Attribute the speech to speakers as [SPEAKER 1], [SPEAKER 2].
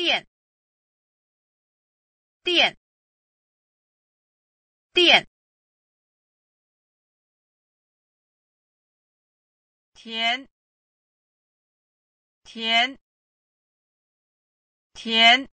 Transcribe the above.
[SPEAKER 1] 电，电，电。田，田，田。